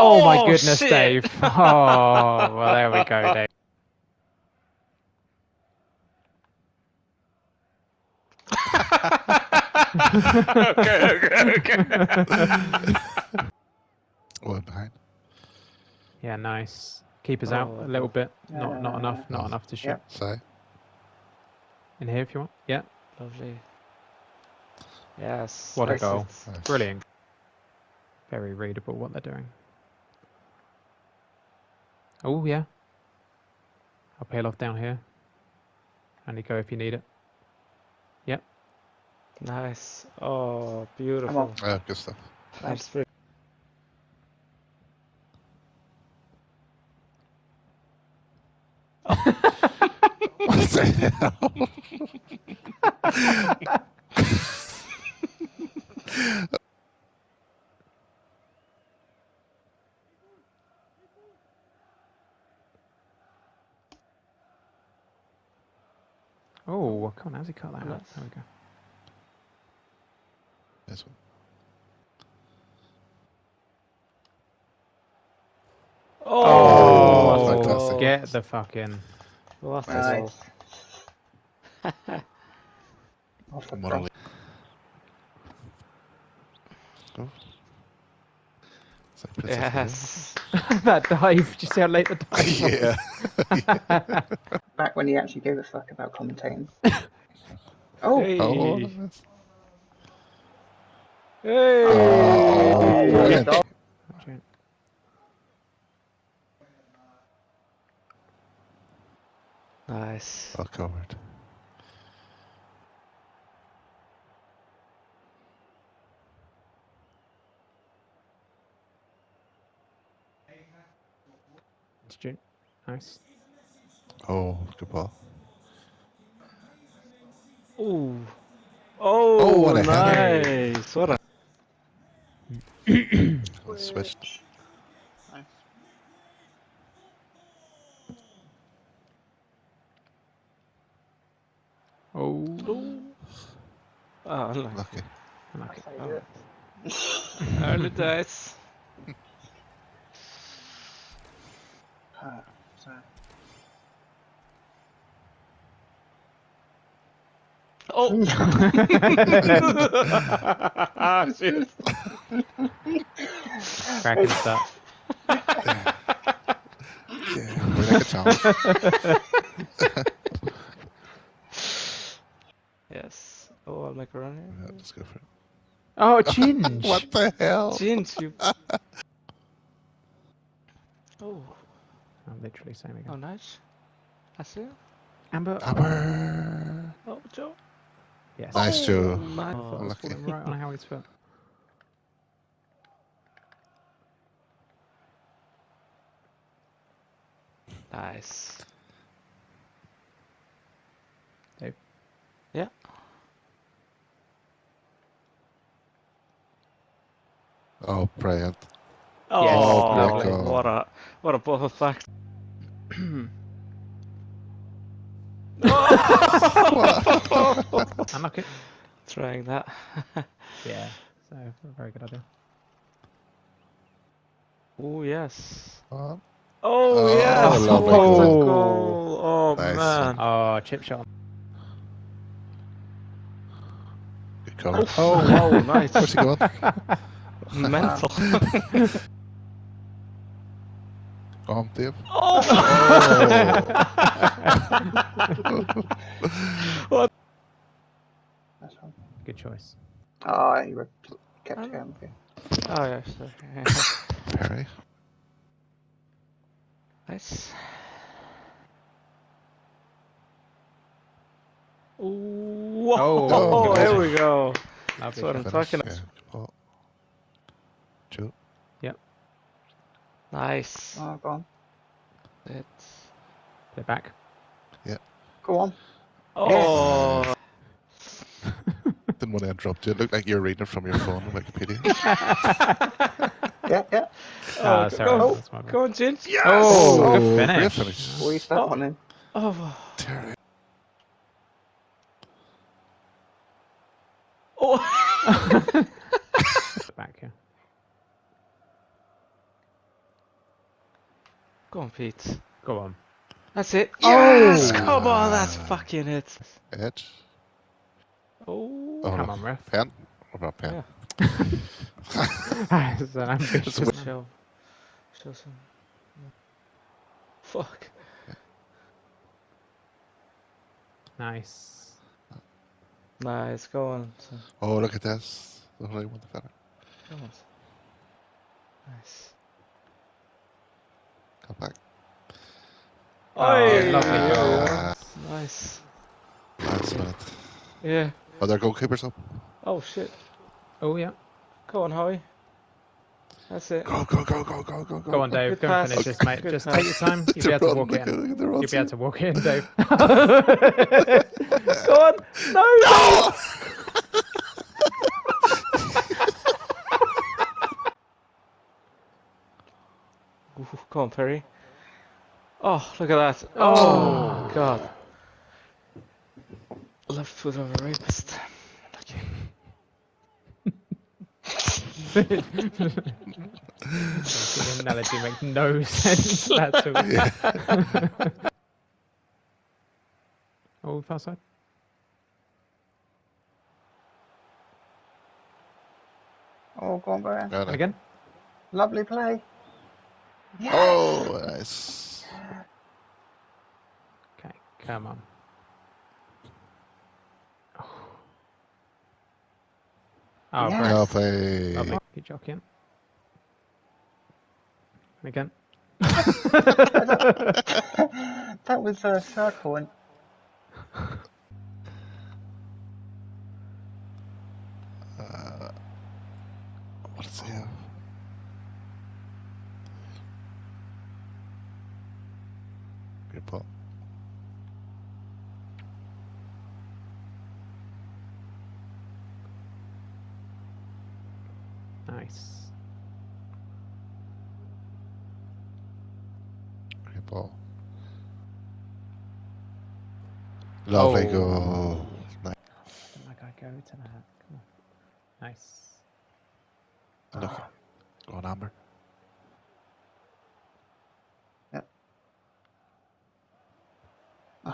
Oh, oh, my Oh, goodness, shit. Dave. Oh, well, there we go, Dave. okay, okay, okay. One behind. Yeah, nice. Keepers oh, out Oh, a little bit. Not Yeah, not enough. yeah. Not enough to shoot. Yeah. Side. In here if you want. Yeah. Lovely. Yes. What a goal. Nice. Brilliant. Very readable what they're doing. Oh, yeah. I'll peel off down here. Only go if you need it. Yep. Nice. Oh, beautiful. Yeah, good stuff. That's pretty. What the hell? Oh, come on, how's he cut that out? There we go. This one. Oh, what a fantastic. Get the fucking. What a Nice. goal. Off the One Go. It's like Yes. that dive. Did you see how late the dive was? yeah. Back when he actually gave a fuck about commentating. oh, Hey. Oh, nice. Hey. Oh, brilliant. Nice. Well covered. Nice. Oh, good ball. Ooh. Oh, Oh, what a oh, header. nice. What a Switched. Oh. Ah, nice. Oh, Oh, unlucky. Lucky. unlucky. That's ah. how you. Early days. Ah, Oh. Shit. Cracking stuff. Yeah, we like a challenge. Yes. Oh, I'll make a run Yeah, here. let's go for it. Oh, Chinge. What the hell? Jinx, you. Oh, I'm literally saying again. oh, nice. I see. Amber. Hammer. Oh, Joe. Yes. Nice, Joe. Nice. Oh, I was oh, Lucky. falling right on Howie's foot. Nice. Dave. Yeah. Oh, brilliant. Oh, Yes, lovely. what a what a ball of fact. Unlucky. Trying that. Yeah. So, very good idea. oh yes. Oh, Oh, Oh, yes. lovely What goal. goal. Oh Nice. man. Oh, chip shot. good cover. Oh wow, nice. Where's he going? Mental. Go on, Dave. oh. oh. That's one. Good choice. Oh, you were kept it going. Okay. oh yeah, sorry. Perry. nice. Ooh, Oh, oh, good there we go. Lovely what. I'm Finish. talking Yeah, good ball. Joe. Nice. Oh, go on. It's... Play back. Yeah. Go on. Oh, Didn't want to interrupt you. It looked like you were reading it from your phone on Wikipedia. Yeah, yeah. Ah, Oh, sorry. go, That's my bad. go on, Jinx. Yes. Oh, Oh, good great finish. finish. Squeeze that Oh. one in. Oh, Terry. oh. back here. Go on, Pete. Go on. That's it. Oh! Yes! Come on, that's fucking it. Edge. Oh. Oh, Come no. on, ref. Pen. What about pen? Yeah. That's an ambitious. It's Show. Show some. Fuck. Nice. Nice, go on. So, Oh, look at this. The only one to finish. go on. Nice. Come back. Oh, Oi! lovely goal. Nice. last minute. Yeah. Are there goalkeepers up? Oh shit. Oh yeah. Go on, Howie. That's it. Go, go, go, go, go, go, go. Go on, Dave. Good Go and finish this, mate. Good Just pass. take your time. You'll be able to walk in. at- look at the runs You'll be able to walk in, Dave. Go on. No. Ooh, Go on, Perry. Oh, look at that. Oh. Oh, God. Left foot of a rapist. The analogy makes no sense at all. Yeah. Oh, far side. Oh, go on, Brian. Got again. Lovely play. Yes. Oh, nice. Okay, come on. Oh, oh Yes. great. Well played. Lovely. Keep jockeying. And again. that was a circle and Uh, what is he have? Nice. Ball. Lovely Oh. goal. Nice. Go to that. Come on. Nice. Look. Go on, Amber.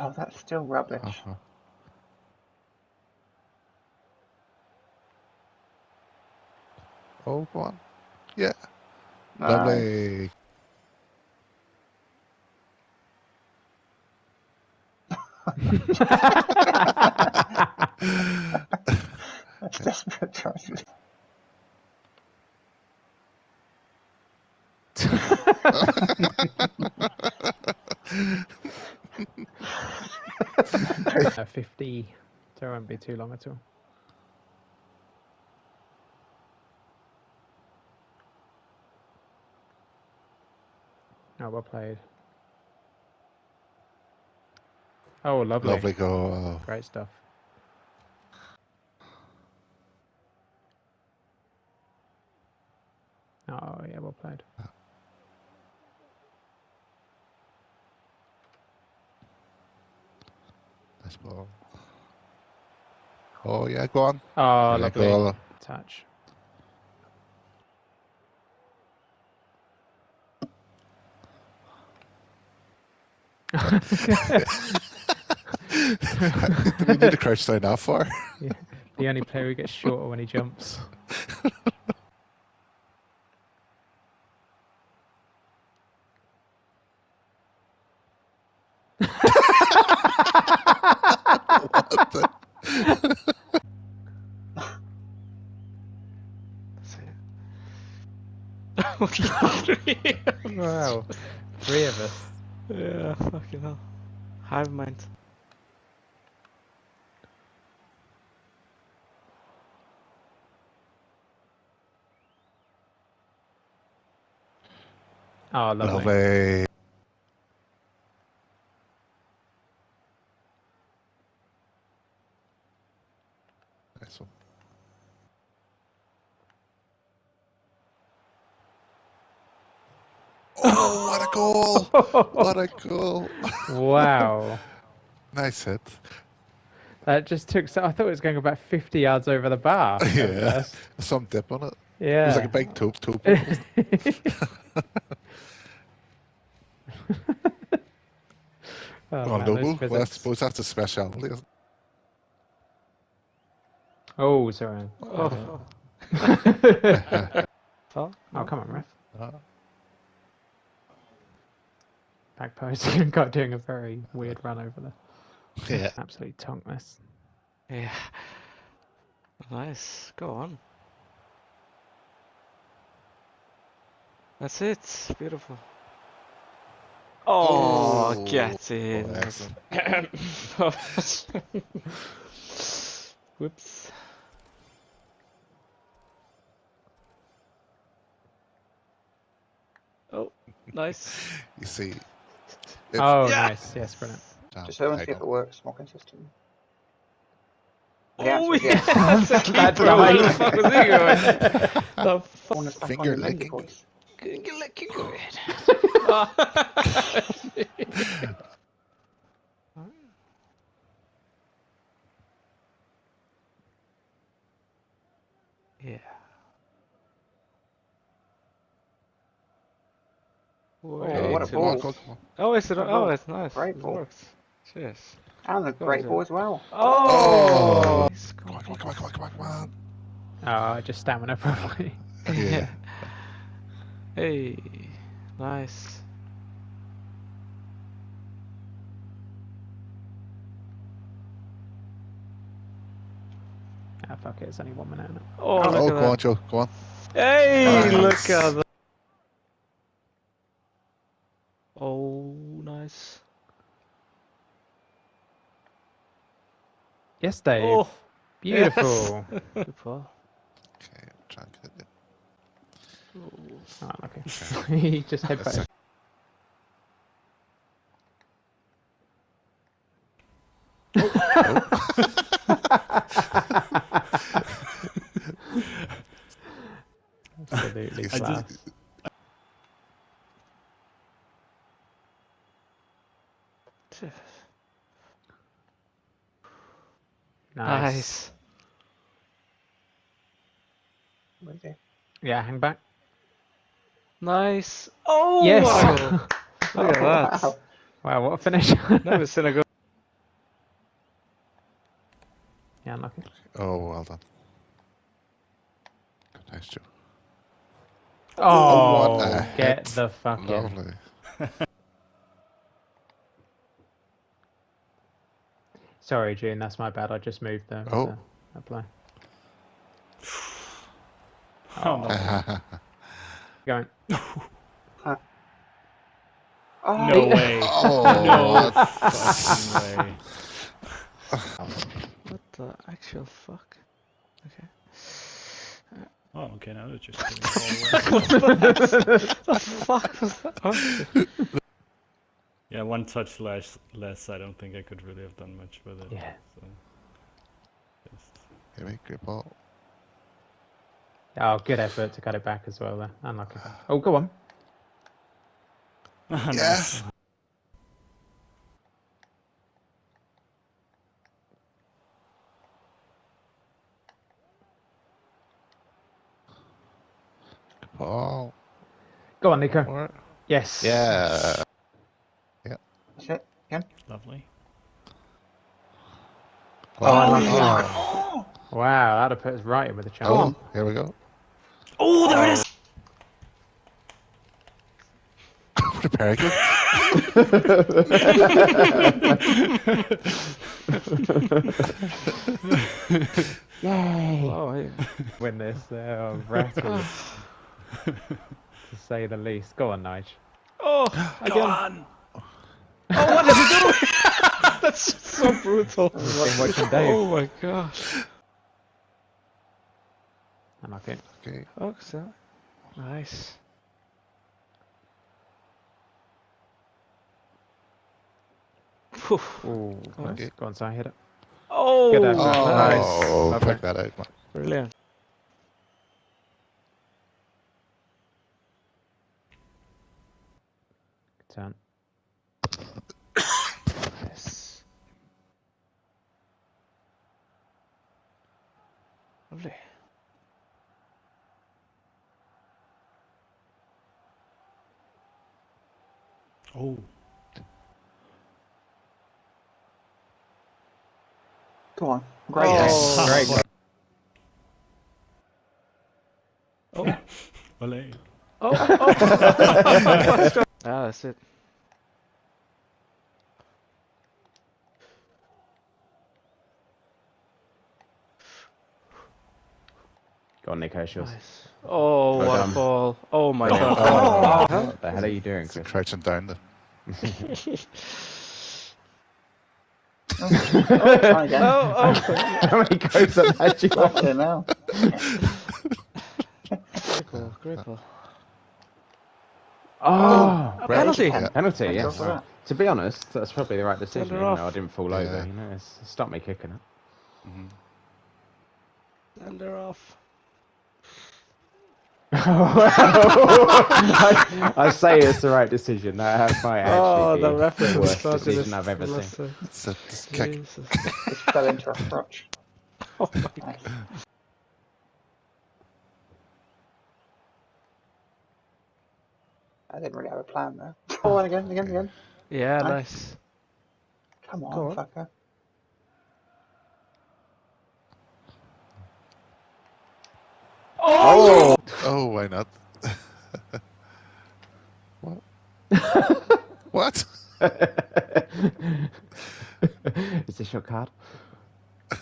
Oh, that's still rubbish. Uh-huh. Oh, go on. Yeah. No. Lovely. That's desperate choices. Uh, 50. So it won't be too long at all. Oh, well played. Oh, lovely. Lovely goal. Great stuff. Oh, yeah, well played. Nice ball. Oh, yeah, go on. Oh, Yeah, lovely goal. touch. Did we need to crouch down that far? The only player who gets shorter when he jumps. It. Wow. Three of us. yeah, fucking hell. Hive mind. Oh, lovely. Lovely. Nice one. Oh, what a goal! What a goal! Wow. nice hit. That just took so I thought it was going about 50 yards over the bar. Yeah. Some dip on it. Yeah. It was like a big top top. oh, Oh, man, noble. Well, I suppose that's a specialty. isn't it? Oh, sorry. Oh, oh, fall? come on, ref. Ah. Back post. Got doing a very weird run over there. Yeah. Absolutely tonk this. Yeah. Nice. Go on. That's it. Beautiful. Oh, Oh, get Oh, in. excellent. Whoops. Oh, nice. You see. If, Oh, Yeah. nice. Yes, brilliant. Damn, Just so and hang see if it works more consistent. Oh, yeah. yeah. That's a That keeper. Where the fuck was he going? the fuck? One is Finger on the menu, licking. good. yeah. Oh, what a Wait, Come on, ball. come on, come on. Oh, is it? Oh, it's nice. Great it ball. works. Cheers. And a great on, ball as well. Oh! Come on, come on, come on, come on, come on, come on. Oh, just stamina probably. Yeah. Hey, nice. Ah, fuck it. It's only one minute. Isn't it? Oh, Oh, look go on, that. Joe. Go on. Hey, Nice. look at that. Oh, nice. Yes, Dave. Oh, Beautiful. good ball. Okay, try and get it. Oh, okay. he just That's headbutted. Absolutely I just- class. Nice. Nice. Where is it? Yeah, hang back. Nice. Oh, yes. wow. Look at that. Wow. wow, what a finish. Never seen a good. yeah, unlucky. Oh, well done. Nice, Joe. Oh, what get the fuck in. Sorry, June, that's my bad. I just moved the, Oh. the, the play. Uh, oh, no. Going. Oh, No way. oh, No what? fucking way. What the actual fuck? Okay. Oh, okay, now they're just giving it all away. the fuck was that? Oh, Yeah, one touch less, less. I don't think I could really have done much with it. Yeah. So, just- Give me great ball. Oh, good effort to cut it back as well there. Unlucky. Oh, go on. Nice. Yes. Good ball. Go on, Nico. More. Yes. Yeah. That's. Lovely. Oh, Wow. unlucky. Oh. Wow, that'd have put us right in with a chance. Oh, here we go. Oh, there it is! Prepare good. Yay! oh, hey. Win this. Uh, rattled, to say the least. Go on, Nige. oh, Go again. On! Oh, what is he doing? That's just so brutal. Been watching Dave. Oh my gosh. Unlucky. Okay. Oh, so nice. Phew. Ooh, close. Okay. Go on, Si, hit it. Oh, Good effort. Nice. Oh, Lovely. pick that out, man. brilliant. Good turn. Lovely. Oh, Go on. Great. Oh. Great. oh, Ole. Oh, oh. ah, that's it. Go on, Nick Herschels. Nice. Oh, Well what done. a ball. Oh my Oh. god. Oh. What the hell are you doing, Chris? crouching down there? oh Try again. Oh, oh. How many goals have had you on? Fucking hell. Cripple, cripple. Oh, A penalty. Yeah. penalty, Thanks yeah. for. To be honest, that's probably the right decision, her even though I didn't fall Yeah. over. You know, it's stopped me kicking it. Mhm. Send her off. I, I say it's the right decision. That might oh, actually Oh, be the referee the worst starting decision this I've ever seen. lesson. It's a just kick. Jesus. Fell into a crotch. Oh my Nice. I didn't really have a plan there. Oh, and again, again, again. Yeah, Nice. nice. Come on, Go on. fucker. Oh! Oh, why not? what? what? Is this your card? Look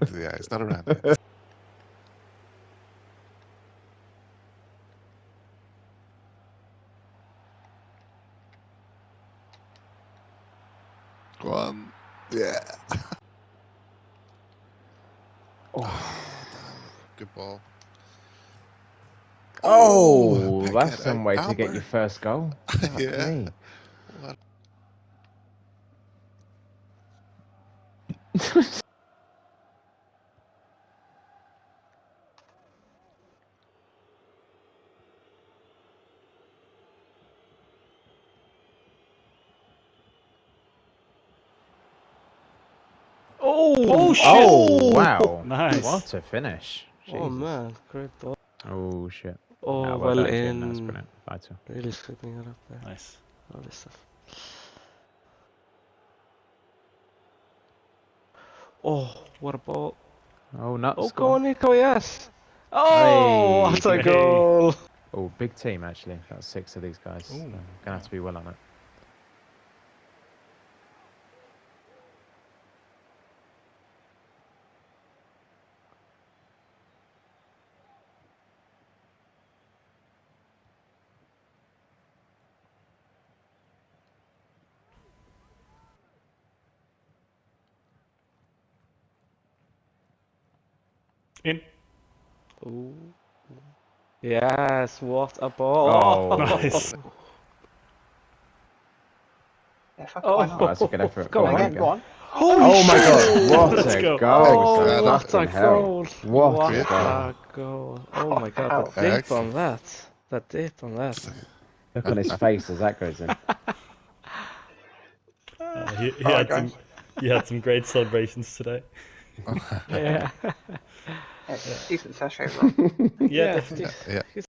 into the eyes, not around. it. Go on. Yeah. Good ball. Oh, pick that's some out, way to get your first goal. Yeah. me. Oh, Oh, shit. Oh, wow. Nice. What a finish. Oh man, great ball. Oh, shit. Oh, Ah, well, done, Jim. That's in. Really sweeping it up there. Nice. All this stuff. Oh, what a ball. Oh, nuts. Oh, go go on, Nico, yes. Oh, Hey, what a hey. goal. Oh, big team, actually. That's six of these guys. So gonna have to be well on it. In. Ooh. Yes, what a ball. Oh. Nice. Yeah, fuck Oh. it, why Oh, that's a good effort. Go Go on, on, again, go. go on. Oh my god, what a go. goal! Oh, Thanks, what a goal. What What a a goal. goal. Oh my god, Ow. the dip on Excellent. that. The dip on that. Look on his face as that goes in. Uh, he, he, Alright, had some, he had some great celebrations today. Yeah. Yeah, decent sachet roll. Yeah, Yeah,